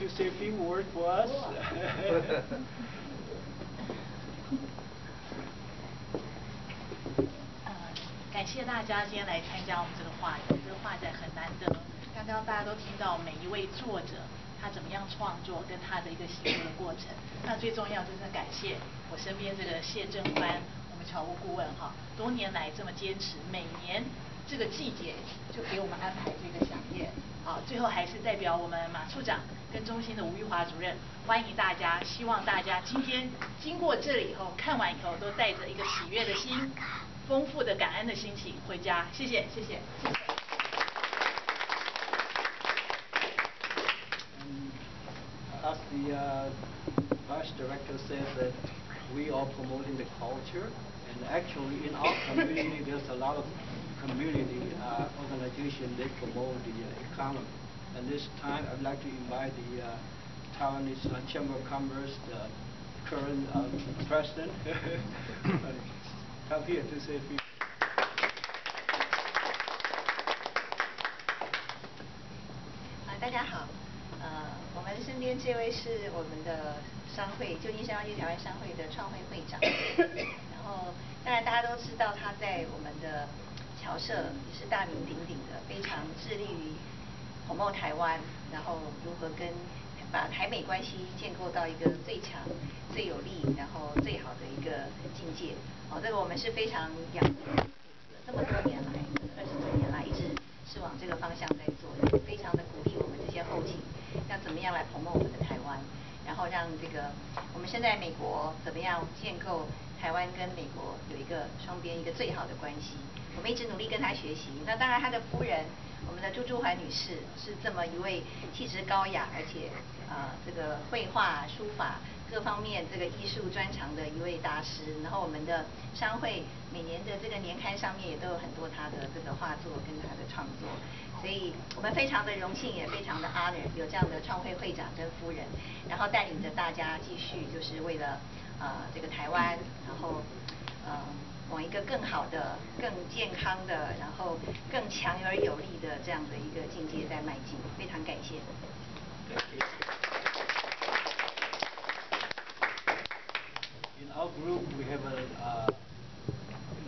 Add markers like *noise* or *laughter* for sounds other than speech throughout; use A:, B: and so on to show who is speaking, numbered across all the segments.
A: to say a few words for us. *laughs*
B: 感谢大家今天来参加我们这个画展，这个画展很难得。刚刚大家都听到每一位作者他怎么样创作，跟他的一个写作的过程。那最重要就是感谢我身边这个谢正欢，我们侨务顾问哈，多年来这么坚持，每年这个季节就给我们安排这个飨宴。好，最后还是代表我们马处长跟中心的吴玉华主任，欢迎大家，希望大家今天经过这里以后，看完以后都带着一个喜悦的心，丰富的感恩的心情回家。谢谢，谢谢。
A: As the uh, vice director said that we are promoting the culture, and actually in our community there's a lot of community uh, organization that promote the uh, economy. And this time I'd like to invite the uh, Taiwanese uh, Chamber of Commerce, the current uh, president, *laughs* come here to say a few.
C: 啊，大家好，呃，我们身边这位是我们的商会旧金山湾区台湾商会的创会会长，然后当然大家都知道他在我们的 *coughs* 侨社也是大名鼎鼎的，非常致力于红梦台湾，然后如何跟把台美关系建构到一个最强、最有利，然后最好的一个境界。哦，这个我们是非常仰慕的，这么多年来，二十多年来一直是往这个方向在做，也非常的鼓励我们这些后勤，要怎么样来红梦我们的台湾，然后让这个我们现在美国怎么样建构台湾跟美国有一个双边一个最好的关系，我们一直努力跟他学习。那当然，他的夫人。我们的朱珠怀女士是这么一位气质高雅，而且呃这个绘画、书法各方面这个艺术专长的一位大师。然后我们的商会每年的这个年刊上面也都有很多他的这个画作跟他的创作，所以我们非常的荣幸，也非常的 honor 有这样的创会会长跟夫人，然后带领着大家继续就是为了呃这个台湾，然后呃。往一个更好的、更健康的，然后更强而有力的这样的一个境界在迈进，非常感谢。
A: In our group, we have a uh,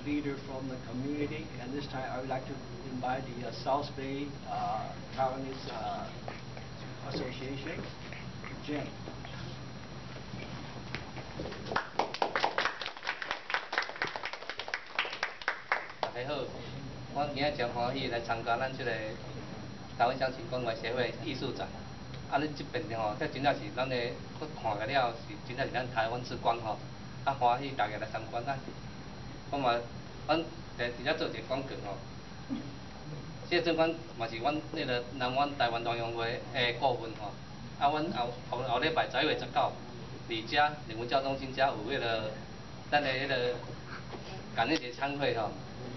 A: leader from the community, and this time I would like to invite the uh, South Bay uh, Taiwanese uh, Association, Jim.
D: 大家好，我今日真欢喜来参加咱即个台湾乡亲关怀协会艺术展。啊，恁即边吼，这真正是咱的，看个了是真正是咱台湾之光吼。啊，欢喜大家来参观咱。我嘛，阮在伫遮做一个广告吼。这个展馆嘛是阮那个南湾台湾同乡会的顾问吼。啊，阮后后后礼拜十一月十九，伫遮人文教中心遮有迄个咱的迄个感恩节餐会吼。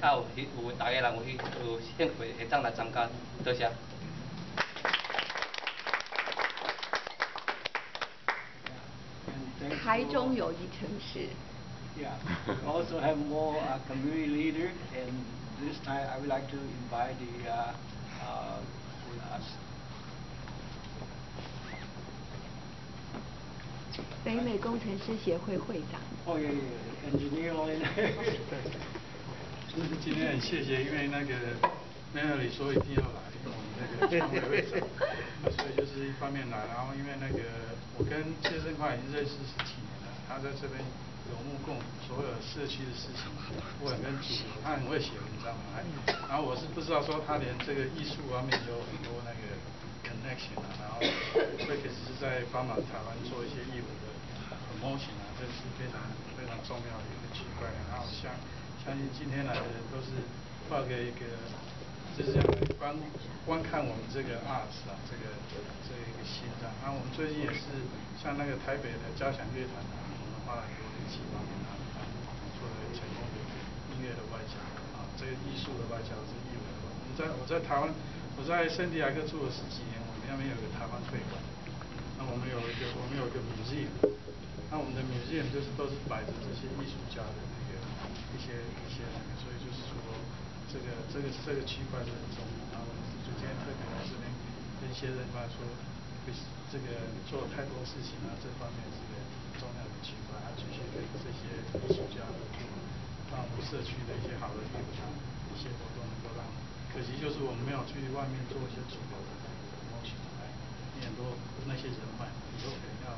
D: 啊，有去有大家人有去有兴趣会当来参加，多谢。
E: 台中友谊城市。
A: Yeah, we also have more uh, community leader, and this time I would like to invite the uh, uh, with us.
E: 北美工程师协会会长。
A: Oh yeah, yeah, yeah, engineer.
F: 今天很谢谢，因为那个 Melody 说一定要来我们那个创会会长，所以就是一方面来，然后因为那个我跟谢振华已经认识十几年了，他在这边有目共睹所有社区的事情，我很跟主，他很会写文章嘛，然后我是不知道说他连这个艺术方面有很多那个 connection 啊，然后会只是在帮忙台湾做一些义务的 promotion 啊，这是非常非常重要的一个区块，然后像。相信今天来的都是抱着一个就是要观观看我们这个 arts 啊，这个这一个心啊。然后我们最近也是像那个台北的交响乐团，我们花了很多力气帮他们做了成功的音乐的外交啊，这个艺术的外交是艺文的。我在我在台湾，我在圣地亚哥住了十几年，我们那边有个台湾会馆，那我们有一个我们有一个 museum，那我们的 museum 就是都是摆着这些艺术家的那个。一些一些那个，所以就是说，这个这个这个区块是很重要。然后我们就今天特别来这边跟一些人吧说，这个做太多事情啊，这方面是个重要的区块，啊继续跟这些艺术家合作，让我们社区的一些好的地方一些活动能够让，可惜就是我们没有去外面做一些主流的东西来，很多那些人脉，以后可能要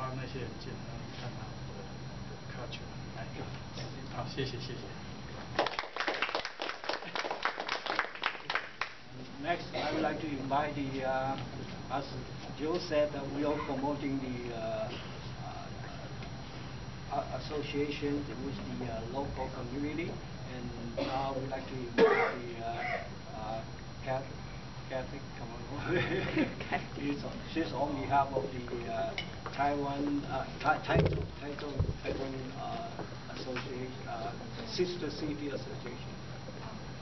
F: 挖那些人进来看他们的 culture 来，好，谢谢谢谢。
A: Next, I would like to invite the, uh, as Joe said, that we are promoting the uh, uh, association with the uh, local community, and now we'd like to invite the uh, uh, Catholic, Catholic, come on, she's, on- she's on behalf of the uh, Taiwan, uh, Tai- Taichung, Taichung, Taiwan uh, Association, uh, Sister City Association.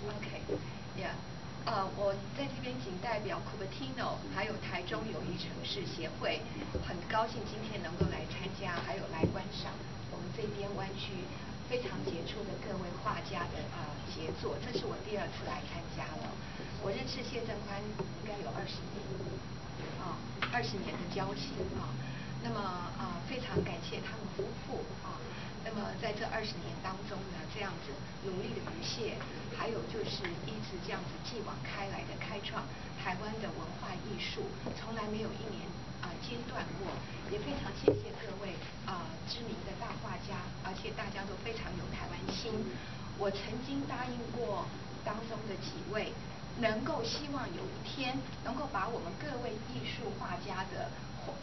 E: OK，yeah，呃，我在这边仅代表 Cupertino，还有台中友谊城市协会，很高兴今天能够来参加，还有来观赏我们这边湾区非常杰出的各位画家的啊、杰作，这是我第二次来参加了。我认识谢振宽应该有二十年，啊，二十年的交情啊。那么啊、非常感谢他们夫妇啊。那么在这二十年当中呢，这样子努力的不懈，还有就是一直这样子继往开来的开创台湾的文化艺术，从来没有一年啊、间断过。也非常谢谢各位啊、知名的大画家，而且大家都非常有台湾心。我曾经答应过当中的几位，能够希望有一天能够把我们各位艺术画家的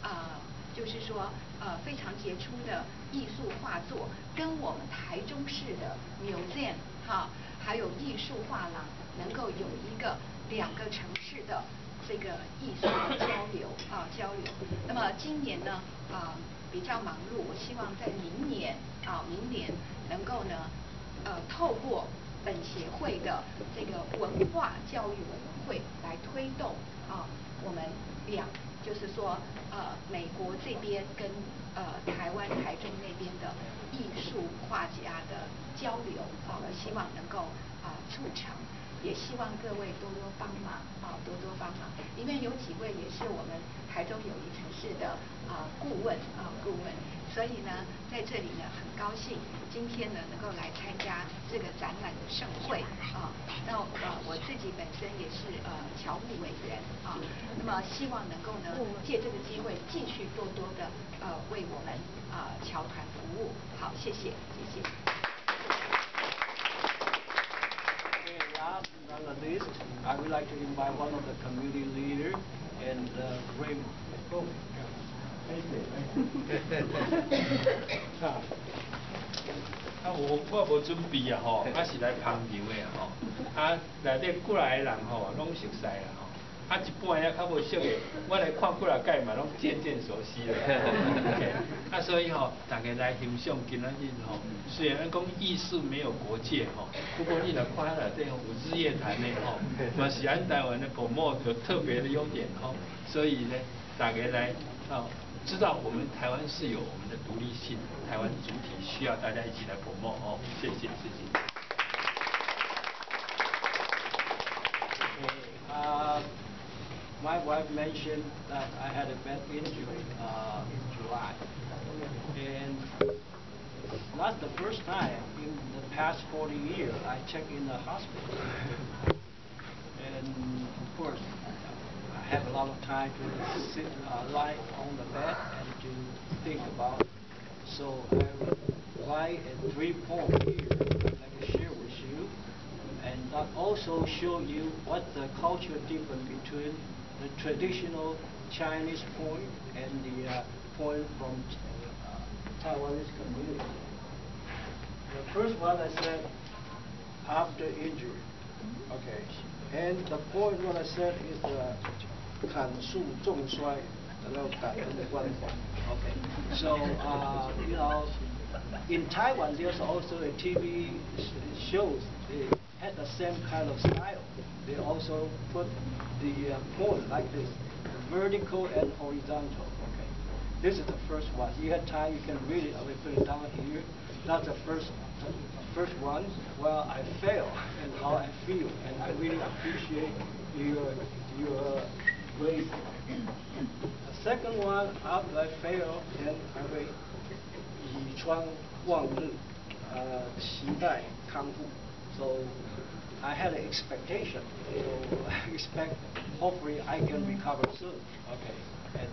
E: 啊、就是说呃非常杰出的艺术画作，跟我们台中市的 museum 哈、还有艺术画廊能够有一个两个城市的这个艺术交流啊交流。那么今年呢啊、比较忙碌，我希望在明年啊明年能够呢呃透过本协会的这个文化教育委员会来推动啊我们两就是说呃美国这边跟呃台湾台中那边的艺术画家的交流啊，希望能够啊促成。也希望各位多多帮忙，多多帮忙。里面有几位也是我们台中友谊城市的啊顾问啊顾问，所以呢，在这里呢很高兴今天呢能够来参加这个展览的盛会啊。那呃我自己本身也是呃侨务委员啊，那么希望能够呢借这个机会继续多多的呃为我们啊侨团服务。好，谢谢，谢谢。
A: I would like to invite one of the community leader and uh, Raymond. Oh, yeah.
G: 啊，我我无准备啊吼，啊是来捧场的啊吼，啊内底过来的人吼，拢熟悉啦吼，啊一般遐较无熟的，我来看过来届嘛，拢渐渐熟悉了。*laughs* OK，啊所以吼，大家来欣赏今仔日吼，虽然讲艺术没有国界吼，不过你来看下内底吼有日月潭的吼，*laughs* 嘛是咱台湾的古墨有特别的优点吼，所以呢，大家来哦。知道我们台湾是有我们的独立性，台湾主体需要大家一起来 promote 哦，谢谢谢谢。
A: Uh, my wife mentioned that I had a bad injury uh, in July, and not the first time in the past 40 years I checked in the hospital. and of course, I have a lot of time to sit, uh, lie on the bed and to think about. So I write a three point here that I can share with you and that also show you what the cultural difference between the traditional Chinese point and the uh, point from uh, Taiwanese community. The first one I said after injury. Okay. And the point what I said is uh, 砍树种衰，然后感恩的关怀。Okay. So uh, you know, in Taiwan there's also a TV sh- shows. They had the same kind of style. They also put the uh, point like this, vertical and horizontal. Okay. This is the first one. You had time, you can read it. I will put it down here. That's the first first one. Well, I fail and how I feel, and I really appreciate your your crazy. The second one, after I fail, then I will 以窗望日，呃，期待康复。 so I had an expectation. So I expect, hopefully, I can recover soon. Okay. And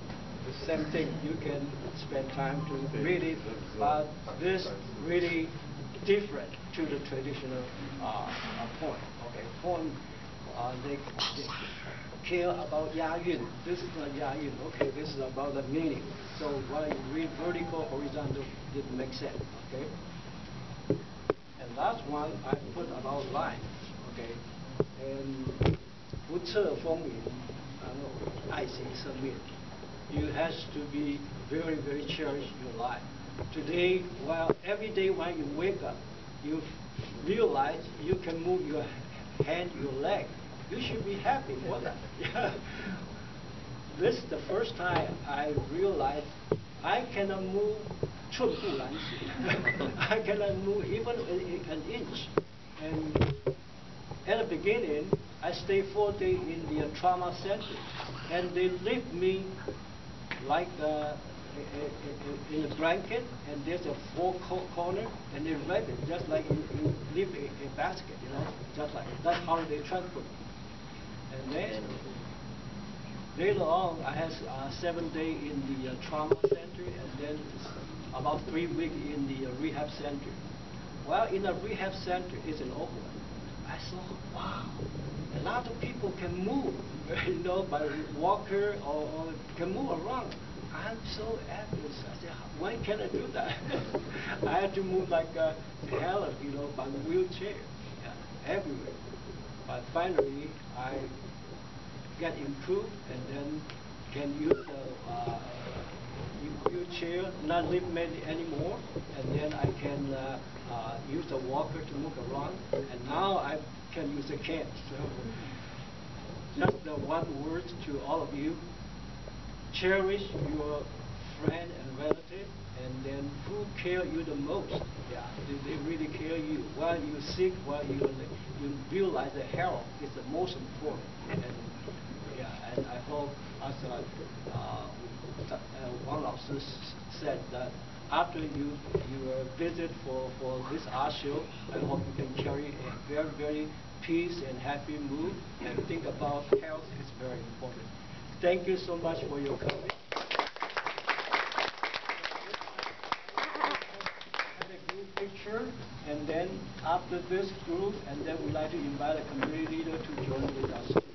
A: the same thing, you can spend time to read it, but this really different to the traditional uh, poem. Okay, poem, uh, they, they care about This is not Okay, this is about the meaning. So while you read vertical, horizontal, didn't make sense. Okay And last one I put about line. Okay. And 不测风云，然后爱惜生命。You has to be very, very cherish your life. Today, well, every day when you wake up, you realize you can move your hand, your leg. You should be happy for that. Yeah. *laughs* This is the first time I realized I cannot move 寸步难行 I *laughs* cannot move even a- an inch. And at the beginning, I stayed four days in the trauma center, and they lift me like uh, a- a- a- in a blanket, and there's a four co- corner, and they wrap it just like you, you lift a, a basket, you know, just like that's how they transport me. And then later on, I had uh, seven days in the uh, trauma center, and then about three weeks in the uh, rehab center. Well, in the rehab center, it's an open. I saw, wow, a lot of people can move, *laughs* you know, by walker or, or can move around. I'm so envious. I said, "How- when can I do that? *laughs* I had to move like a Helen, you know, by the wheelchair, yeah, everywhere. But finally, I get improved and then can use the uh, wheelchair, not lift many anymore, and then I can uh, uh, use the walker to move around, and now I can use a cane. So just the one word to all of you: cherish your friend and relative, and then who care you the most? Yeah, they, they really care you. While you sick, while you you realize the health is the most important. And, yeah, and I hope as uh, uh, uh, Lao said that after you your visit for, for this art show, I hope you can carry a very very peace and happy mood and think about health is very important. Thank you so much for your coming. Picture, and then after this group, and then we'd like to invite a community leader to join with us.